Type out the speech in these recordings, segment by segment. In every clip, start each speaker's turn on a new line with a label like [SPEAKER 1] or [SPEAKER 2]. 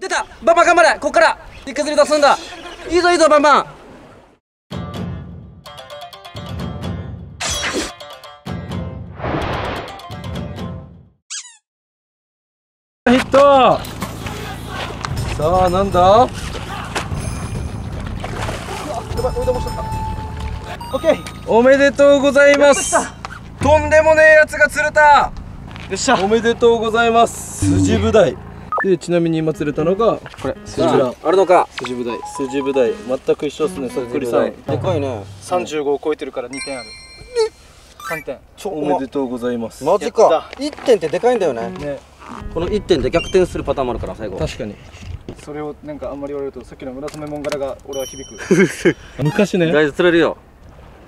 [SPEAKER 1] 出た！バンバン頑張れ！こっから！一回ずり出すんだ！いいぞいいぞバンバン！
[SPEAKER 2] ヒットさあなんだ？おめでとうございます！とんでもねえやつが釣れた！
[SPEAKER 1] よっしゃ。
[SPEAKER 2] おめでとうございます。筋ブダイでちなみに今釣れたのが
[SPEAKER 1] これ
[SPEAKER 2] 筋ブダ
[SPEAKER 1] あるのか。
[SPEAKER 2] 筋ブダイ筋ブダイ全く一緒っすねそっくりさん
[SPEAKER 1] でかいね。
[SPEAKER 3] 35を超えてるから2点ある。3点。
[SPEAKER 2] おめでとうございます。
[SPEAKER 1] マジか。1点ってでかいんだよね。
[SPEAKER 3] ね。
[SPEAKER 1] この1点で逆転するパターンもあるから最後。
[SPEAKER 2] 確かに。
[SPEAKER 3] それをなんかあんまり言われるとさっきの村雨もんがらが俺は響く。
[SPEAKER 2] 昔ね。
[SPEAKER 1] 大豆釣れるよ。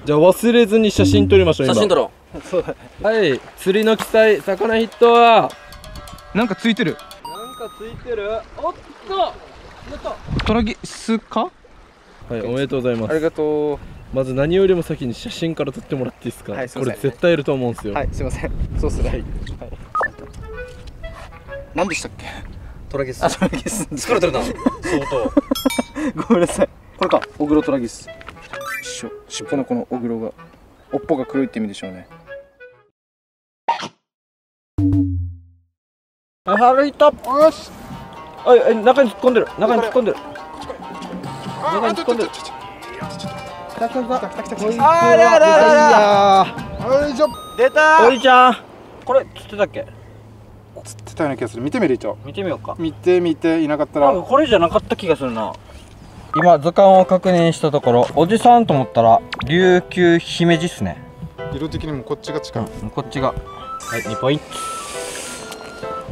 [SPEAKER 2] じゃあ忘れずに写真撮りましょう今。
[SPEAKER 1] 写真撮ろ
[SPEAKER 3] そうだ
[SPEAKER 2] はい。釣りの記載魚ヒットは。
[SPEAKER 3] なんかついてる
[SPEAKER 2] かついてる。おっと
[SPEAKER 3] トラギスか？
[SPEAKER 2] はいおめでとうございます。
[SPEAKER 3] ありがと
[SPEAKER 2] まず何よりも先に写真から撮ってもらっていいですか、こ
[SPEAKER 3] はいすいません。
[SPEAKER 2] れ絶対いると思うんですよ、
[SPEAKER 3] うはいすいません。そうっすね。はい、何でしたっけ？
[SPEAKER 1] うトラギス。
[SPEAKER 3] あトラギス。
[SPEAKER 1] 疲れてるな。相当。
[SPEAKER 3] ごめんなさい。これか。オグロトラギス。一緒尻尾のこのオグロが。尾っぽが黒いって意味でしょうね
[SPEAKER 2] はい春ヒット
[SPEAKER 3] よし。
[SPEAKER 2] はいえ中に突っ込んでる。中に突っ込んでる。
[SPEAKER 3] あ
[SPEAKER 2] 中に突っ込んでる。
[SPEAKER 3] 来た来た来た来た来た来た
[SPEAKER 2] あらららら
[SPEAKER 3] よいしょ
[SPEAKER 2] 出たおいちゃんこれ釣ってたっけ
[SPEAKER 3] 釣ってたような気がする見てみる一応
[SPEAKER 2] 見てみようか
[SPEAKER 3] 見てみていなかったら
[SPEAKER 2] これじゃなかった気がするな今図鑑を確認したところおじさんと思ったら琉球姫路っすね
[SPEAKER 3] 色的にもこっちが近い
[SPEAKER 2] こっちがはい2ポイント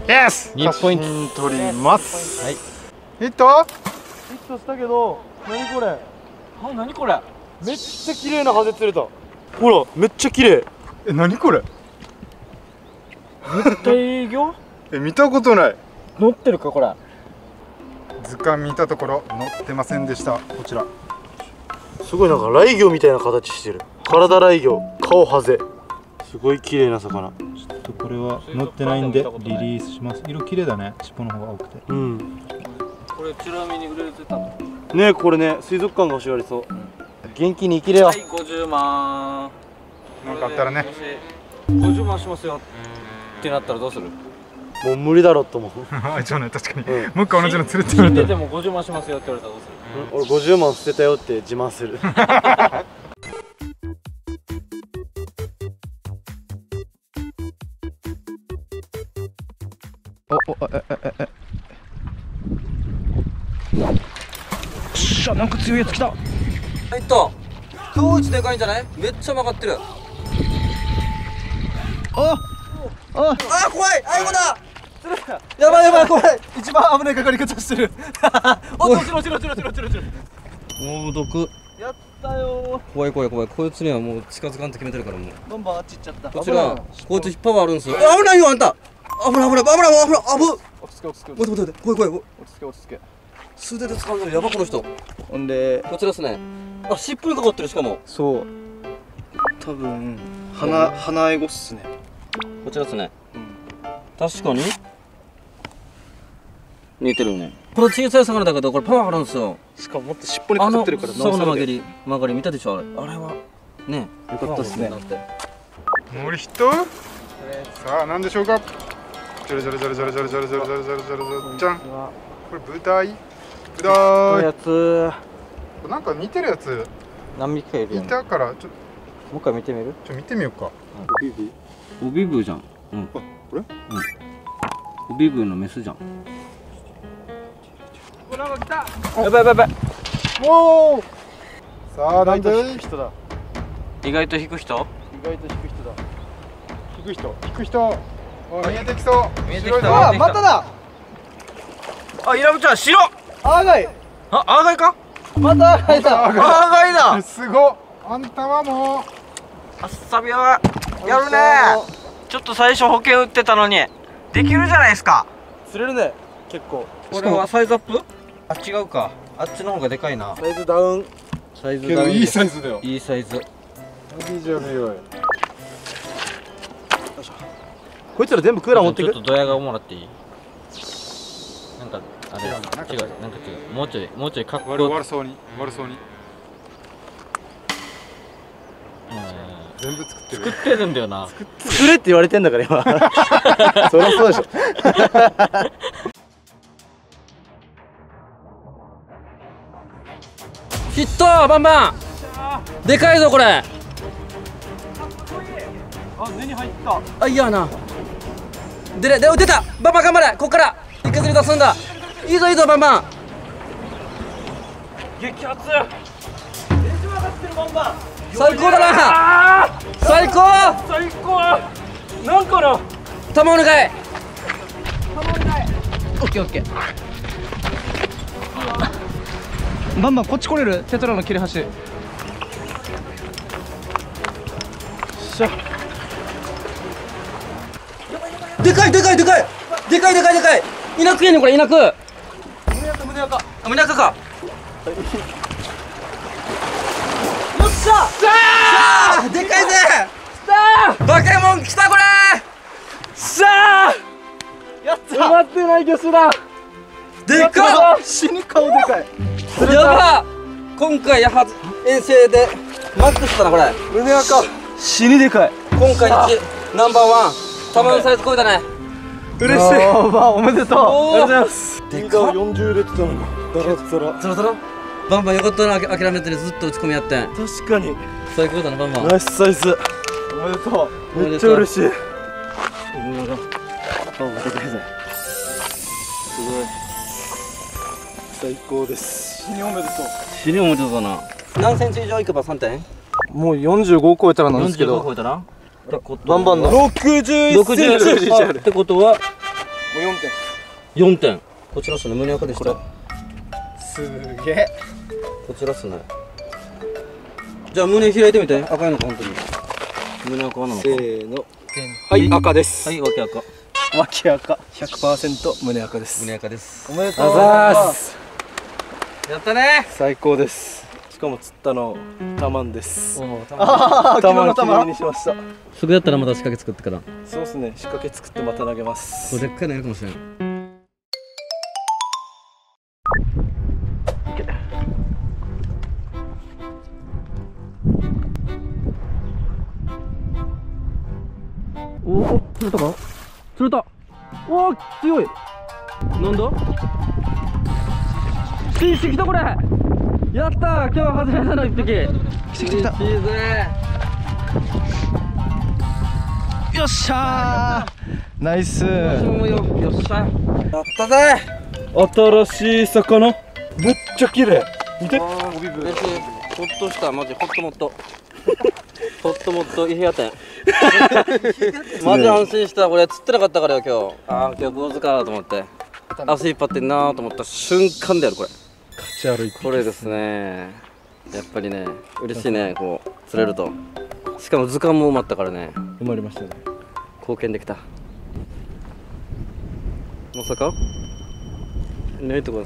[SPEAKER 3] イエス
[SPEAKER 2] 日本一
[SPEAKER 3] 写真撮ります。
[SPEAKER 2] はい。
[SPEAKER 3] ヒット？
[SPEAKER 2] ヒットしたけど何これ？あ何これ？めっちゃ綺麗なハゼ釣れた。ほらめっちゃ綺麗。
[SPEAKER 3] え何これ？
[SPEAKER 2] 大魚
[SPEAKER 3] え見たことない。
[SPEAKER 2] 乗ってるかこれ？
[SPEAKER 3] 図鑑見たところ載ってませんでした。こちら。
[SPEAKER 4] すごいなんかライギョみたいな形してる。体ライギョ顔ハゼすごい綺麗な魚。
[SPEAKER 5] ちょっとこれは乗ってないんでリリースします。色綺麗だね。尻尾の方が青くて。
[SPEAKER 4] うん。
[SPEAKER 2] これちなみに売れてたの？
[SPEAKER 4] ねえこれね水族館が欲しがりそう、元気に生きれよ、
[SPEAKER 2] はい50万。
[SPEAKER 3] なんかあったらね。
[SPEAKER 2] 50万しますよ。ってなったらどうする？
[SPEAKER 4] もう無理だろうと思う。
[SPEAKER 3] あ 一応ね確かに、
[SPEAKER 4] うん。
[SPEAKER 3] もう一回同じの釣れて
[SPEAKER 2] 死
[SPEAKER 3] みる
[SPEAKER 2] んでても50万しますよって言われたらどうする？
[SPEAKER 4] 俺50万捨てたよって自慢する
[SPEAKER 3] おおええええ。
[SPEAKER 2] っしゃなんか強いやつ来た。
[SPEAKER 1] はいっと今日一でかいんじゃない？めっちゃ曲がってる。
[SPEAKER 3] ああ
[SPEAKER 1] あ怖い。あいこだ。やばいやばい怖い。
[SPEAKER 3] 一番危ないかかり方してる。
[SPEAKER 1] お落ちろ落ちろ落ちろ落ちろ落ちろ落ちろ。
[SPEAKER 2] 猛毒。
[SPEAKER 1] やったよ怖い怖い怖い。こいつにはもう近づかんと決めてるからもう。
[SPEAKER 3] バンバンあっち行っちゃった。
[SPEAKER 1] こちらこいつパワーあるんですよえ危ないよあんた危ない危ない危ない危ない危ない危ない。
[SPEAKER 3] 落ち着け落ち着け。
[SPEAKER 1] 待って待って怖い怖い。
[SPEAKER 3] 落ち着け落ち着け。
[SPEAKER 1] 素手で掴んでるやばこの人。
[SPEAKER 3] ほんで
[SPEAKER 1] こちらですね。あ尻尾にかかってるしかも。
[SPEAKER 3] そう。多分花花エゴっすね。
[SPEAKER 1] こちらですね。確かに。似てるよね。これ小さい魚だけどこれパワーあるんですよ。
[SPEAKER 3] しかももっと尻尾にかかってるから
[SPEAKER 1] そうの
[SPEAKER 3] おさらで
[SPEAKER 1] 曲がり曲がり。見たでしょ？あれ。あれはね
[SPEAKER 3] よかったっすね。森人？さあ何でしょうか？ジャラジャラジャラジャラジャラジャラジャラジャラジャラジャラジャラじゃんこれブダイブダイ
[SPEAKER 2] やつ
[SPEAKER 3] なんか似てるやつ
[SPEAKER 2] 何匹かいるよね
[SPEAKER 3] たからちょ
[SPEAKER 2] もう一回見てみる
[SPEAKER 3] ちょ見てみようか
[SPEAKER 1] オビブじゃんうん
[SPEAKER 3] あこれ
[SPEAKER 1] オビブのメスじゃん
[SPEAKER 2] やばいやばいやばい
[SPEAKER 3] おおさあなんで
[SPEAKER 2] 人だ
[SPEAKER 1] 意外と引く人
[SPEAKER 2] 意外と引く人だ
[SPEAKER 3] 引く人引く人見えてきそう。
[SPEAKER 1] 見えてきた。
[SPEAKER 3] 白いぞ。
[SPEAKER 1] 見えてきた。また
[SPEAKER 3] だ。
[SPEAKER 2] あイラブちゃん白。
[SPEAKER 3] アーガイ
[SPEAKER 2] あアーガイか？
[SPEAKER 3] またアーガイだ。
[SPEAKER 2] アーガイだ。
[SPEAKER 3] すごっ。あんたはもう。
[SPEAKER 2] あっさびはやるね。ちょっと最初保険売ってたのにできるじゃないですか。
[SPEAKER 4] 釣れるね結構。
[SPEAKER 2] これはサイズアップ？あ違うか。あっちの方がでかいな。
[SPEAKER 4] サイズダウン。
[SPEAKER 2] サイズダウン
[SPEAKER 3] けどいいサイズだよ。
[SPEAKER 2] いいサイズ。
[SPEAKER 3] いいじゃねえよ
[SPEAKER 4] こいつら全部クーラー持ってく？
[SPEAKER 2] ちょっとドヤ顔もらっていい？なんか
[SPEAKER 1] あれ？違うなんか違う。もうちょいもうちょいかっこ
[SPEAKER 5] 悪悪そうに。悪そうに。
[SPEAKER 1] うん。
[SPEAKER 5] 全部作ってる。
[SPEAKER 1] 作ってるんだよな。
[SPEAKER 2] 作れって言われてんだから今。そりゃそうでしょ。
[SPEAKER 1] ヒットバンバン。でかいぞこれ。
[SPEAKER 6] あ銭入った。
[SPEAKER 1] あいやな出れで出たバンバン頑張れこっから。一回ずり出すんだ。いいぞいいぞバンバン。
[SPEAKER 6] 激アツ。レジ曲がってるバンバン。
[SPEAKER 1] 最高だな。
[SPEAKER 6] あ
[SPEAKER 1] 最高。
[SPEAKER 6] ー最高。なんかな。
[SPEAKER 1] 玉お願い。オッケーオッケー。
[SPEAKER 3] バンバンこっち来れる？テトラの切れ端
[SPEAKER 1] でかいでかいでかいでかいでかいでかい。いなくやねんこれいなく。胸赤胸赤あ胸赤か。よっしゃさあでかいぜ。さあ。バケモン来たこれ。
[SPEAKER 6] さあ。やった。埋まってない魚種だ
[SPEAKER 1] でかっ
[SPEAKER 3] 死に顔でかい。
[SPEAKER 1] やば。今回やはず遠征でマックスだなこれ。
[SPEAKER 6] 胸赤
[SPEAKER 3] 死にでかい。
[SPEAKER 1] 今回一ナンバーワン玉のサイズ超えたね。
[SPEAKER 6] 嬉しい。
[SPEAKER 3] おめでと
[SPEAKER 1] おお
[SPEAKER 6] ありがとうございます。
[SPEAKER 1] でかっ。
[SPEAKER 2] 40列だのだらつら
[SPEAKER 1] そろそろバンバンよかったなあ諦めてねずっと打ち込みやってん。
[SPEAKER 2] 確かに。
[SPEAKER 1] 最高だなバンバン。
[SPEAKER 2] ナイスサイズ。
[SPEAKER 3] う。おめでとう。
[SPEAKER 2] めっちゃ嬉しい。
[SPEAKER 3] すごい。
[SPEAKER 2] 最高です。
[SPEAKER 3] 死におめでと
[SPEAKER 1] 死に面白そうだな。何センチ以上いけば3点？
[SPEAKER 3] うもう45超えたらなんですけ
[SPEAKER 1] 45
[SPEAKER 3] ど
[SPEAKER 1] 超えたなってこと
[SPEAKER 3] バンバンの
[SPEAKER 2] 61
[SPEAKER 1] 60あってことは？
[SPEAKER 3] もう4点。
[SPEAKER 1] 4点。こちらっすね。胸赤でした。
[SPEAKER 3] すげえ。
[SPEAKER 1] こちらっすね。じゃあ胸開いてみて。赤いのか本当に。胸赤なのか。
[SPEAKER 3] せーの。はい。赤です。
[SPEAKER 1] はい脇赤。
[SPEAKER 3] 脇赤。100%胸赤です。
[SPEAKER 1] 胸赤です。
[SPEAKER 3] おめでとう
[SPEAKER 6] ございます。
[SPEAKER 1] やったね。
[SPEAKER 2] 最高です。しかも釣ったのタマンです。
[SPEAKER 3] ああ
[SPEAKER 2] タマン。きれい
[SPEAKER 3] 昨日の玉。
[SPEAKER 2] にしました。
[SPEAKER 1] すぐやったらまた仕掛け作ってから。
[SPEAKER 2] そうですね仕掛け作ってまた投げます。
[SPEAKER 1] これでっかいのいるかもしれん。おお釣れたか？釣れた。おお強い。なんだ？新種来たこれやったー今日初めての一匹。来た来た。嬉しいぜ
[SPEAKER 3] よっしゃー。ナイス。
[SPEAKER 1] もうよよっしゃ。やったぜ。
[SPEAKER 2] 新しい魚。めっちゃ綺麗。見て。
[SPEAKER 1] 嬉しい。ほっとした。マジほっともっと。ほっともっといい部屋店。マジ安心した。俺釣ってなかったからよ今日。ああ今日坊主かと思って。足引っ張ってんなーと思った瞬間でやるこれこれですね。やっぱりね嬉しいねこう釣れると。しかも図鑑も埋まったからね。
[SPEAKER 2] 生まれましたね。
[SPEAKER 1] 貢献できた。まさか？ないとこ。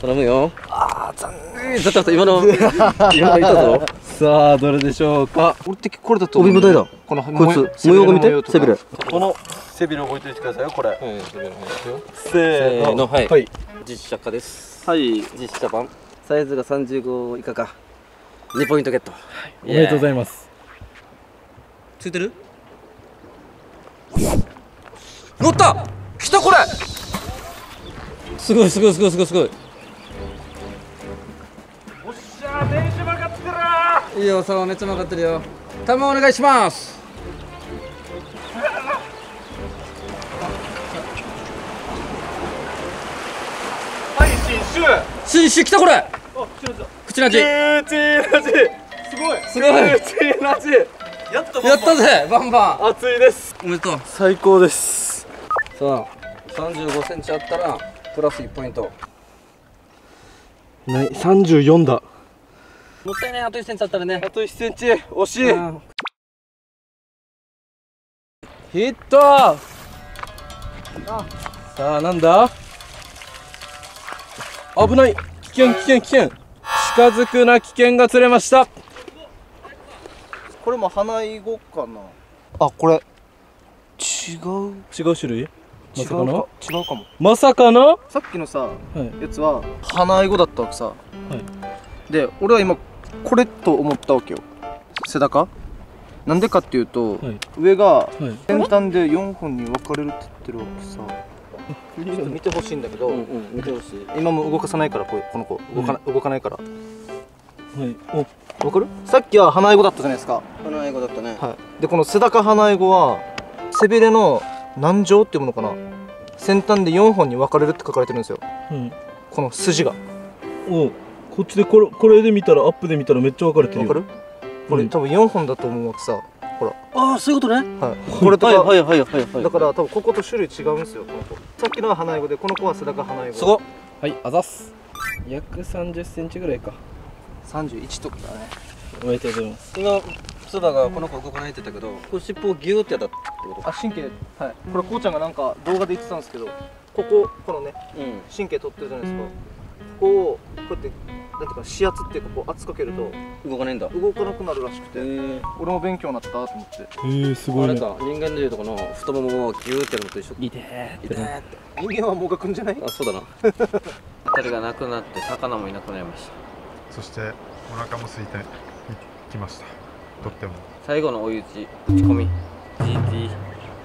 [SPEAKER 1] 頼むよ。ああ残念。ちょっと待って今の今のいたぞ。
[SPEAKER 2] さあどれでしょうか？
[SPEAKER 3] 俺ってこれだと
[SPEAKER 1] 帯舞台だ。
[SPEAKER 3] この
[SPEAKER 1] こいつ模様が見て？背びれ。
[SPEAKER 2] この背びれ覚えておいてくださいよこれ。せ
[SPEAKER 1] せ
[SPEAKER 2] ーの。
[SPEAKER 1] ーのはい、
[SPEAKER 2] はい
[SPEAKER 1] 実写化です。
[SPEAKER 2] はい。
[SPEAKER 1] 実写版。サイズが35以下か。2ポイントゲット、
[SPEAKER 2] おめでとうござ
[SPEAKER 1] い
[SPEAKER 2] います。
[SPEAKER 1] ついてる？乗った！来たこれ！すごいすごいすごいすごいすごい。
[SPEAKER 6] おっしゃー電子曲がってるー。
[SPEAKER 1] いいよさあめっちゃ曲がってるよ。玉お願いします
[SPEAKER 6] はい。新種
[SPEAKER 1] 新種来たこれ。
[SPEAKER 6] あ来た来た
[SPEAKER 1] 口なじ
[SPEAKER 2] チーチーラジ
[SPEAKER 6] すごい。
[SPEAKER 1] すごい。
[SPEAKER 2] チ
[SPEAKER 6] やった
[SPEAKER 1] やったぜバンバン。
[SPEAKER 2] 熱いです。
[SPEAKER 1] おめでとう。
[SPEAKER 2] 最高です。
[SPEAKER 1] さあ35センチあったらプラス1ポイント。
[SPEAKER 2] ない34だ。
[SPEAKER 1] もったいないあと1センチあったらね。
[SPEAKER 2] あと1センチ。惜しい。
[SPEAKER 1] うん。
[SPEAKER 2] ヒット。さあなんだ？危ない。危険危険危険。近づくな危険が釣れました。
[SPEAKER 3] これも花いごかな。あこれ。違う。
[SPEAKER 2] 違う種類？まさかの？
[SPEAKER 3] 違うかも。
[SPEAKER 2] まさかの？
[SPEAKER 3] さっきのさ、
[SPEAKER 2] い。
[SPEAKER 3] やつは花エゴだったわけさ、で俺は今これと思ったわけよ。背高なんでかっていうと、
[SPEAKER 2] はい。
[SPEAKER 3] 上が
[SPEAKER 2] はい。
[SPEAKER 3] 先端で4本に分かれるって言ってるわけさちょっと見てほしいんだけど、
[SPEAKER 1] うんうん見てほしい。
[SPEAKER 3] 今も動かさないからこうこの子。動かな,、動かないから。
[SPEAKER 2] はい。お。
[SPEAKER 3] わかる？さっきは花エゴだったじゃないですか。
[SPEAKER 1] 花英語だったね。
[SPEAKER 3] はい、でこのセダカ花エゴは背びれの軟状っていうものかな？先端で4本に分かれるって書かれてるんですよ。
[SPEAKER 2] うん。
[SPEAKER 3] この筋が。
[SPEAKER 2] お。こっちでこれこれで見たらアップで見たらめっちゃ分かれてるよ。
[SPEAKER 3] 分かる？これ、
[SPEAKER 2] うん。
[SPEAKER 3] 多分4本だと思うわけさほら、
[SPEAKER 1] ああそういうことね。
[SPEAKER 3] はい、これとか、
[SPEAKER 1] はいはいはいはいはい。
[SPEAKER 3] だから多分ここと種類違うんですよこの子。さっきのは花エゴでこの子はセダカ花エゴ
[SPEAKER 1] すごっ。
[SPEAKER 2] はいあざっす。約3 0センチぐらいか。
[SPEAKER 3] 31とかだね。
[SPEAKER 2] おめでとうございます。
[SPEAKER 1] 今ツバがこの子動かないって言ったけどこう尻尾をギューってやったってこと
[SPEAKER 3] あ神経はい。これこうちゃんがなんか動画で言ってたんですけど。こここのね
[SPEAKER 1] うん。
[SPEAKER 3] 神経取ってるじゃないですか。ここをこうやってなんていうか指圧っていうかこう圧かけると
[SPEAKER 1] 動かないんだ。
[SPEAKER 3] 動かなくなるらしくて、
[SPEAKER 1] へえ。
[SPEAKER 3] 俺も勉強になったと思って。
[SPEAKER 2] えー、すごいね。
[SPEAKER 1] あれか人間でいうとこの太ももをギューってやるのと一緒。
[SPEAKER 2] いてー
[SPEAKER 1] 痛いって。
[SPEAKER 3] 人間はもがくんじゃない？
[SPEAKER 1] あそうだな。二人がなくなって魚もいなくなりました。
[SPEAKER 5] そしてお腹も空いてきました。とっても。
[SPEAKER 1] 最後の追い打ち打ち込み。GT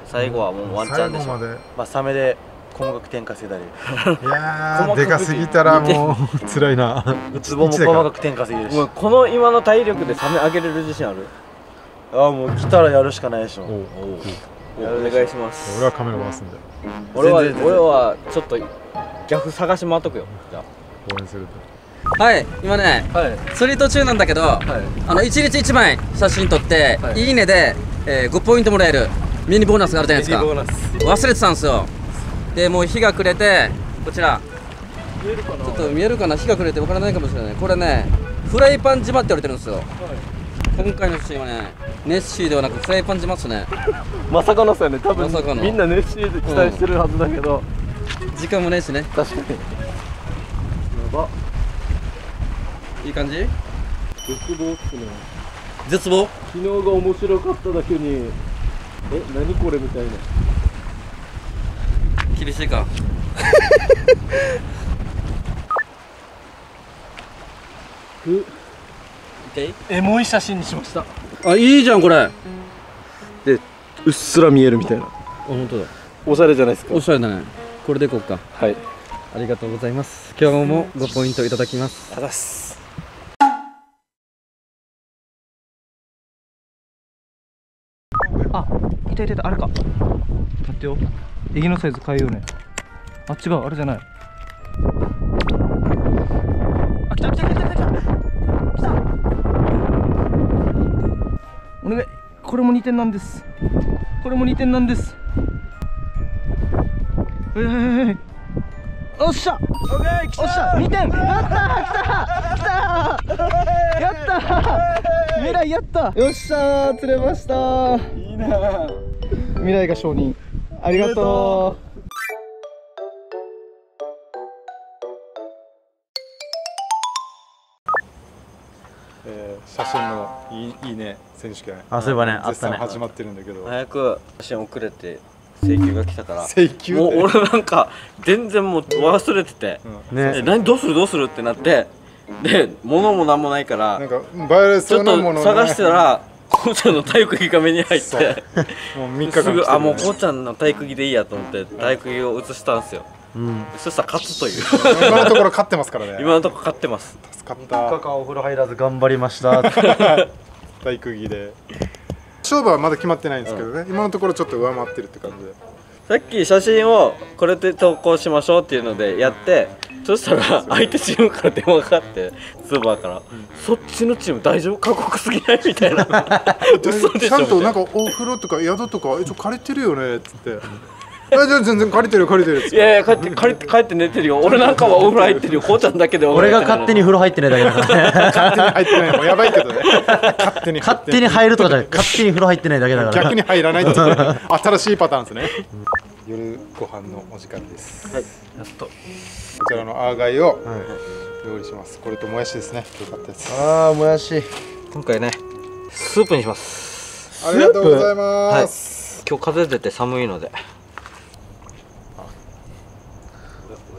[SPEAKER 1] 最後はもうワンチャンでしょ。
[SPEAKER 5] 最後まで。
[SPEAKER 4] まあサメで細かく点稼いだり。
[SPEAKER 5] いやーでかすぎたらもう辛いな。
[SPEAKER 4] ウツボも細かく点稼いでるし
[SPEAKER 2] もうこの今の体力でサメ上げれる自信ある？
[SPEAKER 4] ああもう来たらやるしかないでしょ。
[SPEAKER 5] おう。
[SPEAKER 2] お願いします。
[SPEAKER 5] 俺はカメラ回すんで
[SPEAKER 2] 俺は
[SPEAKER 4] 全然全然。
[SPEAKER 2] 俺はちょっと逆探し回っとくよ。じゃ
[SPEAKER 5] 応援する
[SPEAKER 1] はい今ね
[SPEAKER 2] あはい。
[SPEAKER 1] 釣り途中なんだけど、あの1日1枚写真撮って、い、いねで、えー5ポイントもらえるミニボーナスがあるじゃないですか。
[SPEAKER 2] ミニボーナス。
[SPEAKER 1] 忘れてたんですよでもう日が暮れてこちら。
[SPEAKER 2] 見えるかな？
[SPEAKER 1] ちょっと見えるかな？日が暮れてわからないかもしれないこれねフライパン島って言われてるんですよ、今回の写真はねネッシーではなくフライパン島っすね。
[SPEAKER 2] まさかのっすよね。多分
[SPEAKER 1] まさかの。
[SPEAKER 2] みんな熱心で期待してるはずだけど、
[SPEAKER 1] 時間もないしね。
[SPEAKER 2] 確かに。やば。
[SPEAKER 1] いい感じ？
[SPEAKER 2] 絶望っすね。
[SPEAKER 1] 絶望？
[SPEAKER 2] 昨日が面白かっただけに。え何これみたいな
[SPEAKER 1] 厳しいか。
[SPEAKER 2] エモい写真にしました。
[SPEAKER 1] あいいじゃんこれ。あ
[SPEAKER 2] うっすら見えるみたいな。
[SPEAKER 1] 本当だ。
[SPEAKER 2] おしゃれじゃないですか。
[SPEAKER 1] おしゃれだね。これでいこうか。
[SPEAKER 2] はい。
[SPEAKER 1] ありがとうございます。今日も5ポイントいただきます。
[SPEAKER 2] あざっす。
[SPEAKER 3] あいたいたいたあれか。待ってよ。エギのサイズ変えようね。あ違うあれじゃない。あ来た来た来た来た来た。来た。お願い。これも2点なんです。これも2点なんです。はいはいはいはい。おっしゃ。おっしゃ。2点。やったー来た来たやったー未来やったよっしゃー釣れました。いいな未来が承認。ありがと
[SPEAKER 5] えー写真のいいいいね選手権。
[SPEAKER 4] あそういえばねあったね。
[SPEAKER 5] 始まってるんだけど。
[SPEAKER 2] 早く写真送れて請求が来たから。
[SPEAKER 5] 請求
[SPEAKER 2] もう俺なんか全然もう忘れてて。
[SPEAKER 5] うん。
[SPEAKER 2] え何どうするどうするってなってで物も何もないから
[SPEAKER 5] なんか映えれ
[SPEAKER 2] ちょっ
[SPEAKER 5] そうなもの
[SPEAKER 2] と探してたらこうちゃんの体育着が目に入って
[SPEAKER 5] もう3日間
[SPEAKER 2] すぐあもうこうちゃんの体育着でいいやと思って体育着を写したんですよ。
[SPEAKER 4] うん。
[SPEAKER 2] そしたら勝つという。
[SPEAKER 5] 今のところ勝ってますからね。
[SPEAKER 2] 今のとこ勝ってます。
[SPEAKER 5] 助かっ
[SPEAKER 4] 3日
[SPEAKER 5] た
[SPEAKER 4] 間お風呂入らず頑張りました。
[SPEAKER 5] 体育着で。勝負はまだ決まってないんですけどね、今のところちょっと上回ってるって感じで
[SPEAKER 2] さっき写真をこれで投稿しましょうっていうのでやってそしたら相手チームから電話がかかってツーバーから、そっちのチーム大丈夫過酷すぎない？みたいな。嘘でしょ？
[SPEAKER 5] ちゃんとなん
[SPEAKER 2] か
[SPEAKER 5] かお風呂とか宿とかえちょ借りてるよねっつって「あじゃあ全然借りてる借りてる」
[SPEAKER 2] いやいや帰って帰って帰って寝てるよ。俺なんかはお風呂入ってるよこうちゃんだけでお風
[SPEAKER 4] 俺が
[SPEAKER 2] 呂入ってる
[SPEAKER 4] 勝手に風呂入ってないだけだからね。
[SPEAKER 5] 勝手に入ってないのもやばいけどね。勝手に
[SPEAKER 4] 勝手に入るとかじゃない。勝手に風呂入ってないだけだから。
[SPEAKER 5] 逆に入らないって新しいパターンですね。夜ご飯のお時間です。
[SPEAKER 2] はい。やっと。
[SPEAKER 5] こちらのアーガイを料理します。これともやしですね。よかったです。
[SPEAKER 4] ああもやし。
[SPEAKER 1] 今回ねスープにします。
[SPEAKER 5] ありがとうございます、
[SPEAKER 1] 今日風出て寒いので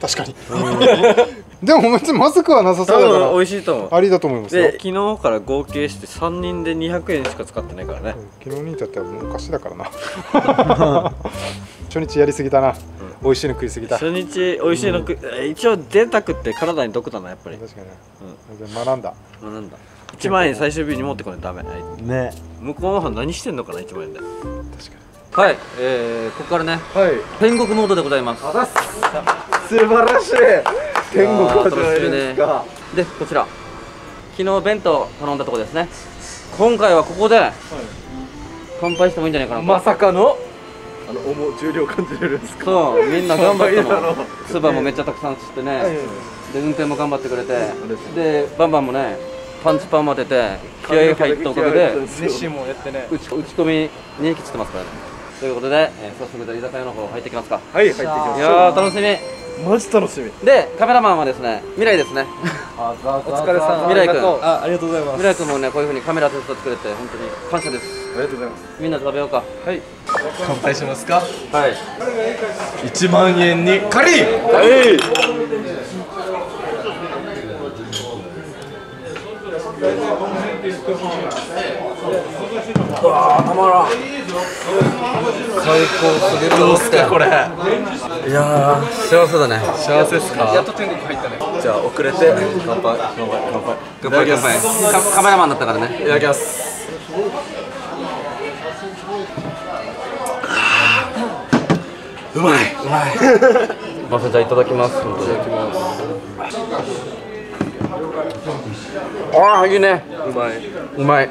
[SPEAKER 5] 確かに。でも別にまずくはなさそ
[SPEAKER 2] 多
[SPEAKER 5] うだから
[SPEAKER 2] 分美味しいと思う。
[SPEAKER 5] ありだと思いますよ。
[SPEAKER 2] で昨日から合計して3人で200円しか使ってないからね。
[SPEAKER 5] 昨日に至ってはもうお菓子だからな。初日やりすぎたな、美味しいの食いすぎた。確
[SPEAKER 2] 初日美味しいの食い一応贅沢って体に毒だなやっぱり。
[SPEAKER 5] かに。ね、学んだ。
[SPEAKER 2] まあなんだ。1万円最終日に持ってこないとダメ。
[SPEAKER 4] ね。
[SPEAKER 2] 向こうの方何してんのかな1万円で
[SPEAKER 1] はい、えー、ここからね
[SPEAKER 3] はい。
[SPEAKER 1] 天国モードでございます。
[SPEAKER 3] 素晴らしい。天国
[SPEAKER 1] あー
[SPEAKER 3] じゃないですか。
[SPEAKER 1] でこちら。昨日弁当頼んだとこですね。今回はここで乾杯してもいいんじゃないかなと。
[SPEAKER 3] まさかのあの重重量感じれるんですか。
[SPEAKER 1] そうみんな頑張った
[SPEAKER 3] 乾杯だ。ろ
[SPEAKER 1] のスバもめっちゃたくさん釣ってね。で運転も頑張ってくれて。でバンバンもねパンチパンも当てて気合い入ったおかげで
[SPEAKER 3] 熱心もやってね。
[SPEAKER 1] 打ち打ち込み2匹釣ってますからねということで、えー早速居酒屋の方入ってきますか。
[SPEAKER 3] はい入ってきま
[SPEAKER 1] いやー楽しみ。
[SPEAKER 3] すマジ楽しみ。
[SPEAKER 1] でカメラマンはですね未来ですね。
[SPEAKER 3] お疲れさん。
[SPEAKER 1] 未来君。
[SPEAKER 3] あありがとうございます。
[SPEAKER 1] 未来君もねこういう風にカメラ手伝ってくれて本当に感謝です。
[SPEAKER 3] ありがとうございます。
[SPEAKER 1] みんなで食べようか。
[SPEAKER 3] はい。乾杯しますか？
[SPEAKER 1] はい。
[SPEAKER 3] 1万円に借り
[SPEAKER 1] 最高すぎる。どうすかこれ。いやー幸せだね。
[SPEAKER 3] 幸せですか？
[SPEAKER 1] やっと天国入ったね。
[SPEAKER 3] じゃあ遅れて乾杯乾杯乾杯。
[SPEAKER 1] 乾杯。乾杯。カカメラマンだったからね。
[SPEAKER 3] いただきます。
[SPEAKER 1] うまい。うまい。まさちゃんいただきます。本当に。いただきますああいいね。
[SPEAKER 3] うまい。う
[SPEAKER 1] まい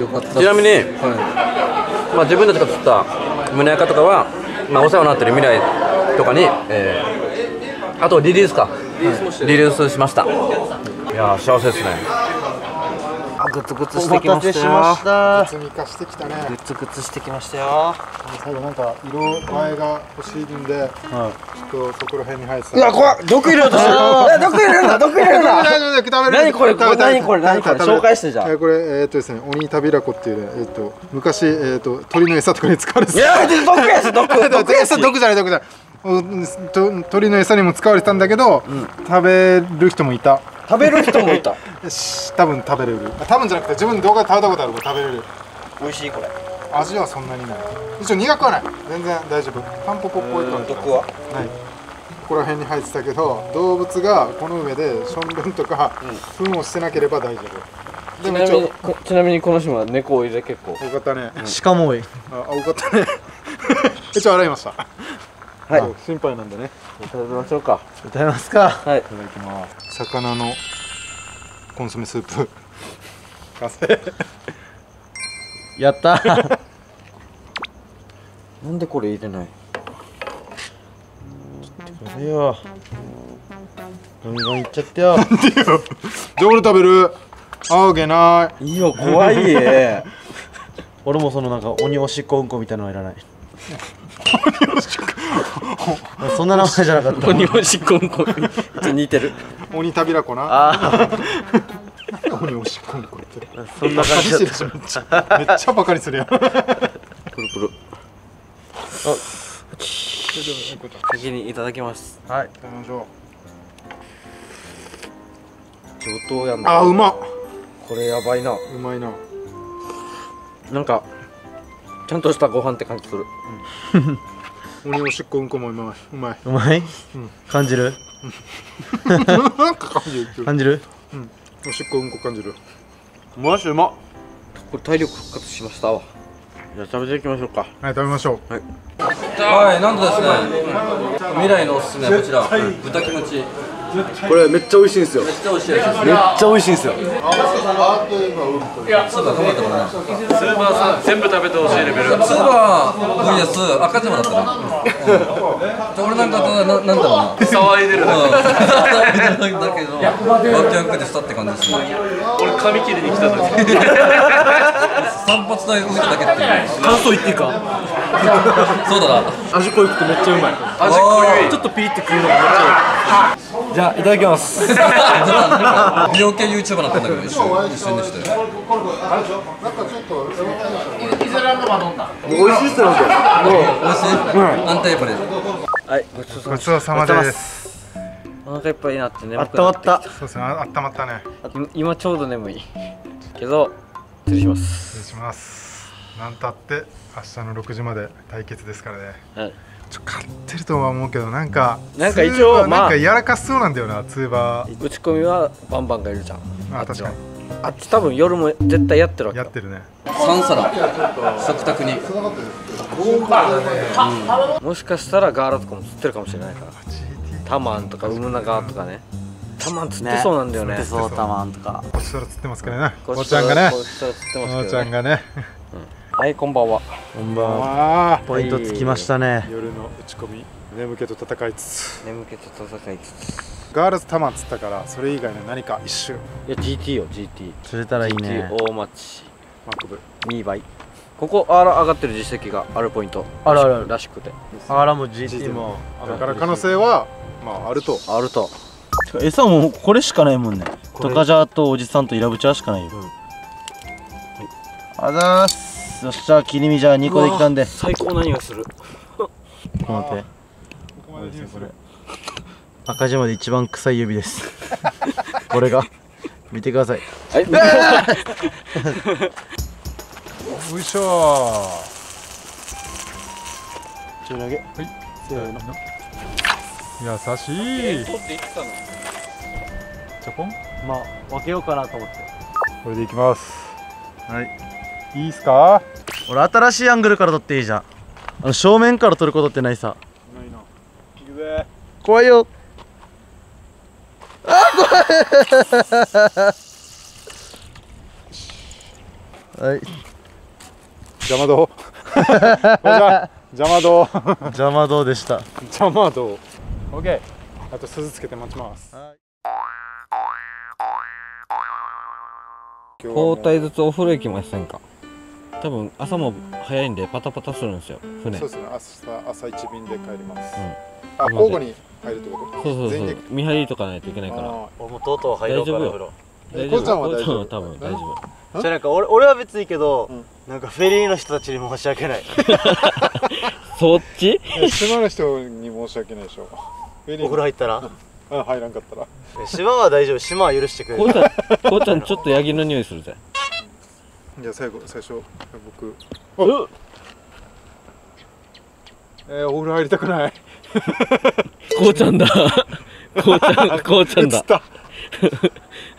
[SPEAKER 3] よかった
[SPEAKER 1] ちなみに、
[SPEAKER 3] は
[SPEAKER 1] まあ、自分たちが釣った胸赤とかは、まあ、お世話になってる未来とかに、えーあとリリースか、リリースしました。いやー幸せですね。あグツグツしてきましたよ。
[SPEAKER 4] た
[SPEAKER 5] 積み化してきた。ね
[SPEAKER 1] グツグツしてきましたよ。
[SPEAKER 5] 最後なんか色映えが欲しいんで、ちょっとそこら辺に入ってた。
[SPEAKER 3] うわ怖い。毒入れようとしてる。え毒入れるな毒入れるな。何これこれ何これ何これ紹介してじゃあ
[SPEAKER 5] えーこれえーっとですね鬼タビラコっていうねえーっと昔えーっと鳥の餌とかに使われてた。
[SPEAKER 3] いや毒やし毒。毒やし。
[SPEAKER 5] 餌毒じゃない毒じゃない。鳥の餌にも使われてたんだけど、食べる人もいた
[SPEAKER 3] 食べる人もいた。
[SPEAKER 5] し多分食べれる。あ多分じゃなくて自分動画で食べたことあるから食べれる。
[SPEAKER 3] 美味しいこれ。
[SPEAKER 5] 味はそんなにない。一応苦くはない。全然大丈夫。タンポポっぽいとは
[SPEAKER 3] 毒は？
[SPEAKER 5] ない。ここら辺に入ってたけど動物がこの上でしょんべんとか糞をしてなければ大丈夫。で
[SPEAKER 2] ちなみに
[SPEAKER 5] も
[SPEAKER 2] ちなみにこの島は猫多いで結構。
[SPEAKER 5] かったね。
[SPEAKER 4] しかも多い
[SPEAKER 5] ああよかったね。一応洗いました
[SPEAKER 2] はい。
[SPEAKER 5] 心配なんでね。
[SPEAKER 2] 食べましょうか。
[SPEAKER 4] 歌いますか。
[SPEAKER 2] はい。
[SPEAKER 5] いただきます。魚のコンソメスープ。完 成
[SPEAKER 4] やった。
[SPEAKER 2] なんでこれ入れない？
[SPEAKER 4] これよ。ガンガンいっちゃってよ。
[SPEAKER 5] どれ食べる。あげない。
[SPEAKER 2] いいよ怖い。え
[SPEAKER 4] 俺もそのなんか鬼おしっこうんこみたいなのはいらないそんな名前じゃなかった
[SPEAKER 2] 鬼おしっこんこ似てる。
[SPEAKER 5] 鬼タビラコな。
[SPEAKER 2] あ
[SPEAKER 5] 鬼おしっこんこって。
[SPEAKER 2] そんな感じだった。
[SPEAKER 5] めっちゃバカにするやん。
[SPEAKER 2] プルプル。先にいただきます。
[SPEAKER 5] はい。食べましょ
[SPEAKER 2] 上等やん。
[SPEAKER 5] うあうまっ。
[SPEAKER 2] これやばいな。
[SPEAKER 5] うまいな。
[SPEAKER 2] なんかちゃんとしたご飯って感じする
[SPEAKER 5] 鬼おしっこうんこもうまい。うまい。う
[SPEAKER 4] まい、感じる？
[SPEAKER 5] なんか感じる。
[SPEAKER 4] 感じる？
[SPEAKER 5] おしっこうんこ感じる。
[SPEAKER 2] マジうまっこれ体力復活しましたわ。じゃあ食べていきましょうか。
[SPEAKER 5] はい食べましょう。
[SPEAKER 1] はい。なんとですね。未来のおすすめはこちら。豚キムチ
[SPEAKER 4] これめっちゃ美味しいんですよ。
[SPEAKER 2] めっちゃ美味しい
[SPEAKER 4] めっちゃ美味しいんですよ
[SPEAKER 2] スーパー頑張ったからね
[SPEAKER 1] スーパーさん全部食べてほしいレベル。
[SPEAKER 2] スーパー VS 赤字もだったな俺なんかただな。なんだろうな。
[SPEAKER 1] 騒いでるだ
[SPEAKER 2] うんだけどバッキャンクでしたって感じですね。
[SPEAKER 1] 俺髪切りに来た時。
[SPEAKER 2] 散髪台置いただけっていう。
[SPEAKER 4] 感想言っていいか？
[SPEAKER 2] そうだな。
[SPEAKER 4] 味濃くてめっちゃうまい。
[SPEAKER 1] 味濃い。
[SPEAKER 4] ちょっとピリってくるのがめっちゃいい。じゃあいただきます。
[SPEAKER 2] 美容系 YouTuber なったんだけど一緒一緒にして。
[SPEAKER 4] 美味しいっすよなんかも。う
[SPEAKER 2] 美味しい。安定やっぱり
[SPEAKER 1] はい。ごちそうさ
[SPEAKER 5] ごちそうさまです。
[SPEAKER 1] まお腹いっぱいになって眠
[SPEAKER 4] あっ
[SPEAKER 1] くなって
[SPEAKER 4] たまった。
[SPEAKER 5] そうですね。ああったまったね。
[SPEAKER 1] 今今ちょうど眠い。けど失礼します。
[SPEAKER 5] 失礼しますなんたって明日の6時まで対決ですからね。
[SPEAKER 1] はい。
[SPEAKER 5] ちょ勝ってるとは思うけどなんか
[SPEAKER 1] なんか一応
[SPEAKER 5] なんかやらかしそうなんだよなツーバー
[SPEAKER 1] 打ち込みはバンバンがいるじゃん。
[SPEAKER 5] あ
[SPEAKER 1] っちは。
[SPEAKER 5] 確かに。
[SPEAKER 1] あっち多分夜も絶対やってるわけよ
[SPEAKER 5] やってるね。
[SPEAKER 2] 3皿。食卓に。
[SPEAKER 1] もしかしたらガーラとかも釣ってるかもしれないから。タマンとかウムナガとかね。タマン釣ってそうなんだよね。
[SPEAKER 4] そうたまんとか。
[SPEAKER 5] こっちから釣ってますからね。お
[SPEAKER 1] こっ
[SPEAKER 5] ちゃんがね。
[SPEAKER 1] こっちから釣ってます
[SPEAKER 5] お
[SPEAKER 1] けどね。
[SPEAKER 5] ちゃんがね
[SPEAKER 1] はいこんばんは。
[SPEAKER 4] こんばんは。ポイントつきましたね。
[SPEAKER 5] 夜の打ち込み眠気と戦いつつ。
[SPEAKER 1] 眠気と戦いつつ。
[SPEAKER 5] ガールズタマン釣ったからそれ以外の何か一瞬。
[SPEAKER 1] いや GT よ GT
[SPEAKER 4] 釣れたらいいね。
[SPEAKER 1] GT 大町。
[SPEAKER 5] マクブ。
[SPEAKER 1] 2倍ここあら上がってる実績があるポイント。
[SPEAKER 4] あるある
[SPEAKER 1] らしくて。
[SPEAKER 4] あらも GT も
[SPEAKER 5] だから可能性はまああると。
[SPEAKER 1] あると。
[SPEAKER 4] 餌もこれしかないもんね。トカジャとおじさんとイラブチャーしかないよ、はい、あざーすよっしゃ切り身じゃあ2個できたんで。
[SPEAKER 1] 最高な匂いする。
[SPEAKER 4] この手これ。赤字まで一番臭い指です。これが。見てください。
[SPEAKER 1] はい。
[SPEAKER 5] よいしょ
[SPEAKER 4] 中投げせーの。
[SPEAKER 5] 優しい。
[SPEAKER 1] 取っていってたの。
[SPEAKER 5] チョコン。
[SPEAKER 4] まあ分けようかなと思って。
[SPEAKER 5] これでいきます。はいいいっすか？
[SPEAKER 4] 俺新しいアングルから撮っていいじゃん。あの正面から撮ることってないさ。
[SPEAKER 5] ないな。行くぜ。
[SPEAKER 4] 怖いよ。あ怖い。はい。
[SPEAKER 5] 邪魔どうこれじゃ邪魔どう
[SPEAKER 4] 邪魔どうでした。
[SPEAKER 5] 邪魔どうオッケーあと鈴つけて待ちます。はもう
[SPEAKER 1] 交代ずつお風呂行きませんか？多分朝も早いんでパタパタするんですよ船。
[SPEAKER 5] そうですね朝朝一便で帰ります、
[SPEAKER 1] うん。
[SPEAKER 5] あ交互に入るってこと？
[SPEAKER 1] そうそうそう見張りとかないといけないから。
[SPEAKER 5] あ
[SPEAKER 4] 俺もとうとう入ろうかな
[SPEAKER 1] 大丈夫よ。
[SPEAKER 4] 風呂。
[SPEAKER 1] 大
[SPEAKER 5] こうちゃんは大丈夫？
[SPEAKER 1] こうちゃんは多分大丈夫。
[SPEAKER 4] じゃあなんか俺俺は別にいいけど、
[SPEAKER 5] うん。
[SPEAKER 4] なんかフェリーの人たちに申し訳ない。
[SPEAKER 1] そっち？
[SPEAKER 5] ー島の人に申し訳ないでしょ。フェリー
[SPEAKER 4] お風呂入ったら？
[SPEAKER 5] あ入らんかったら。
[SPEAKER 4] 島は大丈夫。島は許してくれる。
[SPEAKER 1] こうちゃんこうちゃんちょっとヤギの匂いするぜ
[SPEAKER 5] じゃあ最後最初僕。おえー、お風呂入りたくない。
[SPEAKER 1] こうちゃんだ。こうちゃんこうちゃんだ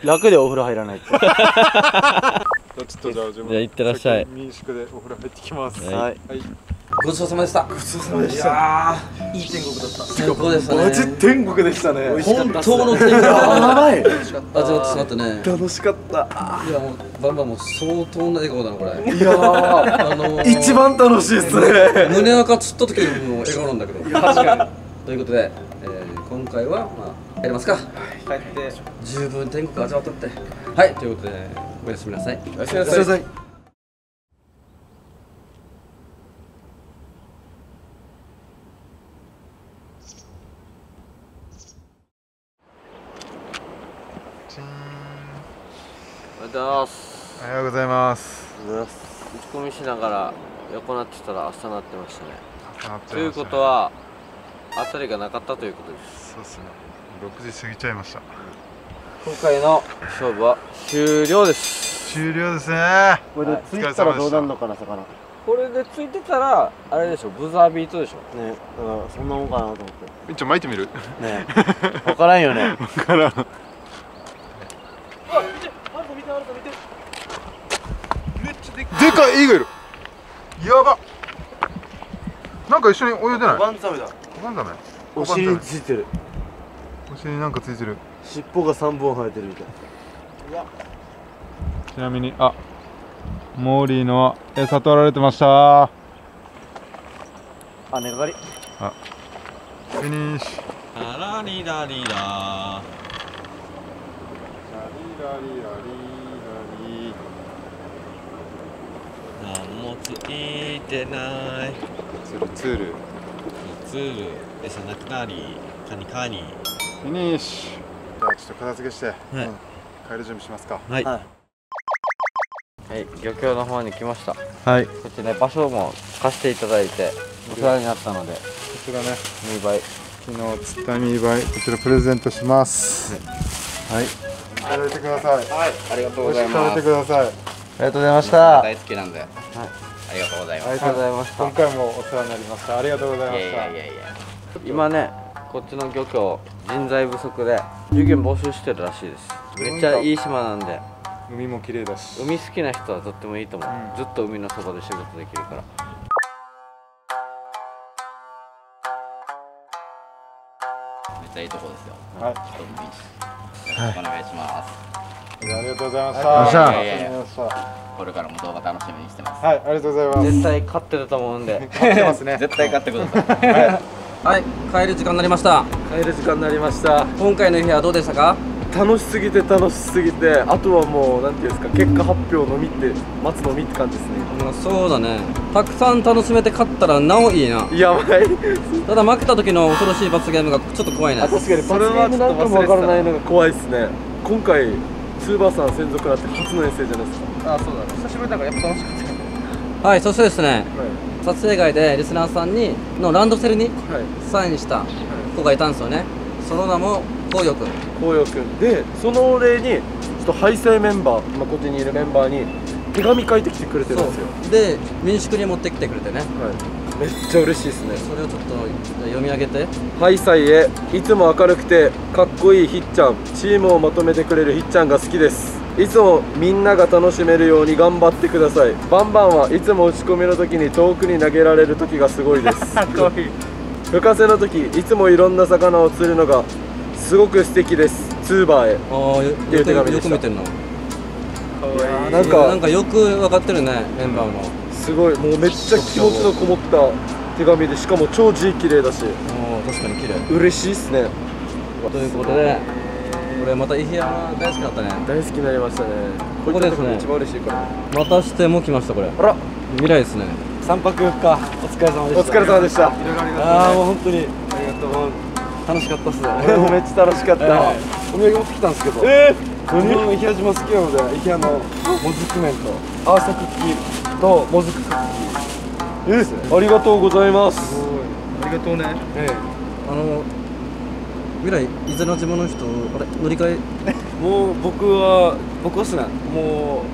[SPEAKER 4] 楽でお風呂入らないと。
[SPEAKER 5] ちょっとじゃあ自分
[SPEAKER 1] じゃあ行ってらっしゃい。
[SPEAKER 5] 民宿でお風呂入ってきます。
[SPEAKER 1] はい。
[SPEAKER 4] はい。
[SPEAKER 2] ごちそうさまでした。ごちそうさまでした。いやーいい天国だった。最高でした。ね
[SPEAKER 4] 天国でしたね
[SPEAKER 2] 本当の天国やばい味わってしまってね。
[SPEAKER 4] 楽しかった。
[SPEAKER 2] いやもうバンバンもう相当な笑顔だなこれ。
[SPEAKER 4] いやー。
[SPEAKER 2] あのー、
[SPEAKER 4] 一番楽しいっすね。
[SPEAKER 2] 胸赤つった時よりも笑顔なんだけど。確かに。ということで、えー、今回はまあやりますか。
[SPEAKER 4] 帰って
[SPEAKER 2] 十分天国味わったって。はいということでおやすみなさい。おやすみな
[SPEAKER 4] さい。
[SPEAKER 1] おはようございます。
[SPEAKER 5] おはようございます。
[SPEAKER 1] 打ち込みしながら横なってたら朝なってましたね。
[SPEAKER 5] なってましたね。
[SPEAKER 1] ということは当たりがなかったということです。
[SPEAKER 5] そうですね6時過ぎちゃいました。
[SPEAKER 1] 今回の勝負は終了です。
[SPEAKER 5] 終了ですね。
[SPEAKER 4] これでつい。たらどうなるのかな魚。ね
[SPEAKER 1] これでついてたらあれでしょブザービートでしょ。
[SPEAKER 4] だからそんなもんかなと思って。
[SPEAKER 5] 一応巻いてみる。
[SPEAKER 4] ね。分からんよね。
[SPEAKER 5] からでかいイーグル。やば。なんか一緒に泳いでない？
[SPEAKER 4] バンザメだ。
[SPEAKER 5] なんだね
[SPEAKER 4] お尻についてる
[SPEAKER 5] 腰になんかついてる。
[SPEAKER 4] 尻尾が3本生えてるみたい。
[SPEAKER 7] ちなみにあモーリーの餌取られてました。
[SPEAKER 4] あ根がかり。
[SPEAKER 5] フィニッシュ。
[SPEAKER 2] ララリラ。リラ何もついてない。
[SPEAKER 5] ツルツル
[SPEAKER 2] ツール餌なくなりカニカニ
[SPEAKER 5] フィニッシュじゃあちょっと片付けして、
[SPEAKER 2] い。
[SPEAKER 5] うん。帰る準備しますか。
[SPEAKER 2] はい、
[SPEAKER 4] はい。
[SPEAKER 1] はい漁協の方に来ました。こ
[SPEAKER 7] はい。
[SPEAKER 1] っちね場所も貸していただいてお世話になったので。
[SPEAKER 5] こちらね。
[SPEAKER 1] 2倍
[SPEAKER 5] 昨日釣ったミーバイこちらプレゼントします。はい。い。ただいてください。
[SPEAKER 1] はい。ありがとう
[SPEAKER 5] 美味しく食べてください。
[SPEAKER 3] ありがとうございました。
[SPEAKER 1] 大好きなんで。はい。ありがとうございます。
[SPEAKER 3] ありがとうございました。
[SPEAKER 5] 今回もお世話になりました。ありがとうございま
[SPEAKER 1] いやい
[SPEAKER 5] した
[SPEAKER 1] やいやいや。今ねこっちの漁協人材不足で従業員募集してるらしいです。めっちゃいい島なんで。
[SPEAKER 5] 海も綺麗だし。
[SPEAKER 1] 海好きな人はとってもいいと思う、
[SPEAKER 5] うん。
[SPEAKER 1] ずっと海のそばで仕事できるから。めっちゃいいとこですよ。
[SPEAKER 5] はい。
[SPEAKER 1] よろしくお願いします、
[SPEAKER 5] ありがとうござい。まし
[SPEAKER 3] ありがとうございました。
[SPEAKER 5] たありがとうございました。
[SPEAKER 1] これからも動画楽しみにしてます。
[SPEAKER 5] はい。ありがとうございます。
[SPEAKER 1] 絶対勝ってると思うんで。
[SPEAKER 5] 待ってますね
[SPEAKER 1] 絶対勝ってください。はい、帰る時間になりました。
[SPEAKER 2] 帰る時間になりました。
[SPEAKER 1] 今回の日はどうでしたか？
[SPEAKER 2] 楽しすぎて楽しすぎてあとはもうなんていうんですか結果発表のみって待つのみって感じですね。
[SPEAKER 1] まあそうだね。たくさん楽しめて勝ったらなおいいな。
[SPEAKER 2] やばい。
[SPEAKER 1] ただ負けた時の恐ろしい罰ゲームがちょっと怖いね。
[SPEAKER 2] 確かにそれはちょっと忘れてたわからないのが怖いですね。今回ツーバーさん専属になって初の遠征じゃないですか。
[SPEAKER 3] あそうだ久しぶりだからやっぱ楽しかった
[SPEAKER 1] はいそしてですね撮影外でリスナーさんにのランドセルに
[SPEAKER 2] はい。
[SPEAKER 1] サインした子がいたんですよね。その名もこうよくん
[SPEAKER 2] 紅葉くんでそのお礼にちょっとハイセイメンバー、まあ、こっちにいるメンバーに手紙書いてきてくれてるんですよ。
[SPEAKER 1] で民宿に持ってきてくれてね。
[SPEAKER 2] はい、めっちゃ嬉しいですね。
[SPEAKER 1] それをちょっと読み上げて。
[SPEAKER 2] ハイサイへ。いつも明るくてかっこいいひっちゃん。チームをまとめてくれるひっちゃんが好きですいつもみんなが楽しめるように頑張ってください。バンバンはいつも打ち込みの時に遠くに投げられる時がすごいです。深瀬の時いつもいろんな魚を釣るのがすごく素敵です。ツーバーへ。
[SPEAKER 1] ああよ
[SPEAKER 2] ていう手
[SPEAKER 1] よ
[SPEAKER 2] 紙でした。
[SPEAKER 1] くよく見てるの
[SPEAKER 2] なん
[SPEAKER 1] いやなん
[SPEAKER 2] か
[SPEAKER 1] かよく分かってるねメンバーも。
[SPEAKER 2] すごい。もうめっちゃ気持ちのこもった手紙でしかも超字綺麗だし。
[SPEAKER 1] おー確かに綺麗。
[SPEAKER 2] 嬉しいっすね。
[SPEAKER 1] ということでこれまたイヒヤ大好きだったね。
[SPEAKER 2] 大好きになりましたね。
[SPEAKER 1] ここですね。
[SPEAKER 2] 一番嬉しいから
[SPEAKER 1] またしても来ましたこれ。
[SPEAKER 2] あら
[SPEAKER 1] 未来ですね。
[SPEAKER 2] 三泊かお疲れ様でした。お疲れ様でした。ああもう本当に。ありがとう。
[SPEAKER 1] 楽しかったっす。
[SPEAKER 2] 俺もめっちゃ楽しかった、
[SPEAKER 3] お土産持ってきたんですけど。
[SPEAKER 2] え
[SPEAKER 3] 自分伊平島好きなので伊平のもずく麺とアーサクッキーともずくクッキー
[SPEAKER 2] ー、え。ありがとうございます。
[SPEAKER 3] ありがとうね。
[SPEAKER 2] え。
[SPEAKER 1] あの未来伊豆の島の人あれ乗り換え？
[SPEAKER 2] えもう僕は僕はっすねもう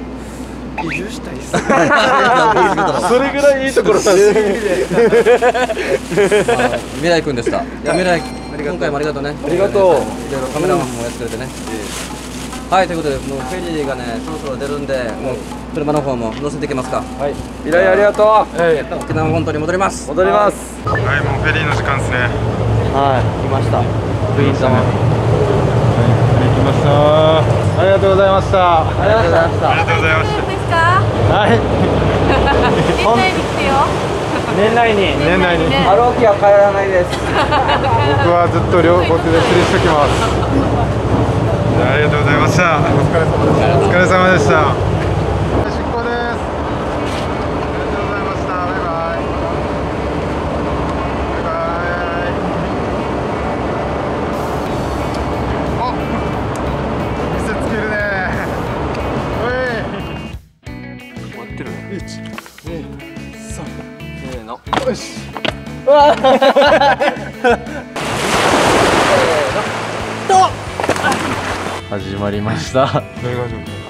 [SPEAKER 2] 移住したいっす。それぐらいいいところなんです
[SPEAKER 1] あ 未来くんでした。いや未来今回もありがとうね。
[SPEAKER 2] ありがとう。
[SPEAKER 1] いろいろカメラマンもやってくれてね。はいということでもうフェリーがねそろそろ出るんでもう車の方も乗せていきますか。
[SPEAKER 2] はい。依頼ありがとう、
[SPEAKER 1] 沖縄本島に戻ります。
[SPEAKER 2] 戻ります。
[SPEAKER 5] はいもうフェリーの時間ですね
[SPEAKER 1] はい来ました。部員様
[SPEAKER 7] 行きました。
[SPEAKER 5] ありがとうございました。
[SPEAKER 1] ありがとうございました。
[SPEAKER 5] ありがとうございまし
[SPEAKER 8] ですか
[SPEAKER 5] はい。
[SPEAKER 8] 年内に来てよ。
[SPEAKER 1] 年内に。
[SPEAKER 5] 年内に。
[SPEAKER 8] ね。
[SPEAKER 1] ハローキは帰らないです。
[SPEAKER 5] 僕はずっと両国で釣りしてきます。ありがとうございました。お疲れ様でした。お疲れ様でしたました。大丈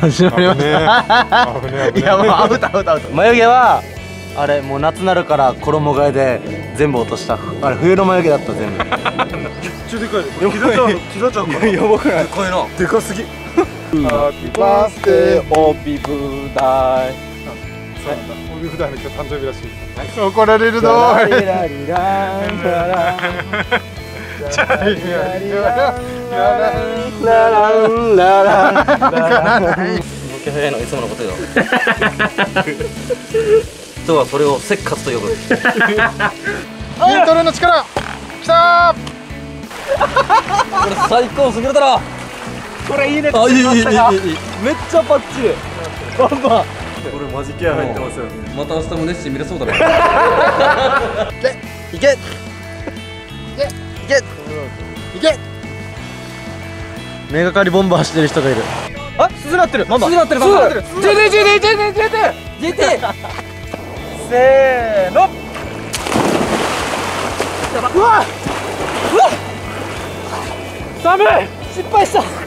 [SPEAKER 3] 始まりました。
[SPEAKER 5] 危ね
[SPEAKER 3] いやもうアウトアウトアウト。眉毛はあれもう夏なるから衣替えで全部落とした。あれ冬の眉毛だった全部。
[SPEAKER 2] ちょでかい。キザちゃんキザちゃんかやばくない
[SPEAKER 1] こういうの。
[SPEAKER 2] でかすぎ。
[SPEAKER 5] ハッピーバースデー
[SPEAKER 2] オビブダイ。
[SPEAKER 5] そうなんだ。オビフダイの今日誕生日らしい。怒られるぞ。おい。チャリガリラ
[SPEAKER 3] ラランララン
[SPEAKER 1] ラランボケ早いのいつものことよ人はそれをせっかつと呼ぶ
[SPEAKER 5] イントの力
[SPEAKER 1] これ最高すぎるだろ
[SPEAKER 3] これいいね
[SPEAKER 1] あいいいいいい
[SPEAKER 3] めっちゃパッチリバンバン
[SPEAKER 4] これマジケア入ってますよ、
[SPEAKER 1] また明日も熱心見れそうだねいけいけいけ
[SPEAKER 3] いけ目がかりボンバーしてる人がいる。あ鈴なってる。ママ。鈴なってるママ。なってる。JT JT JT JT JT せーの。うわうわ。寒い。失敗した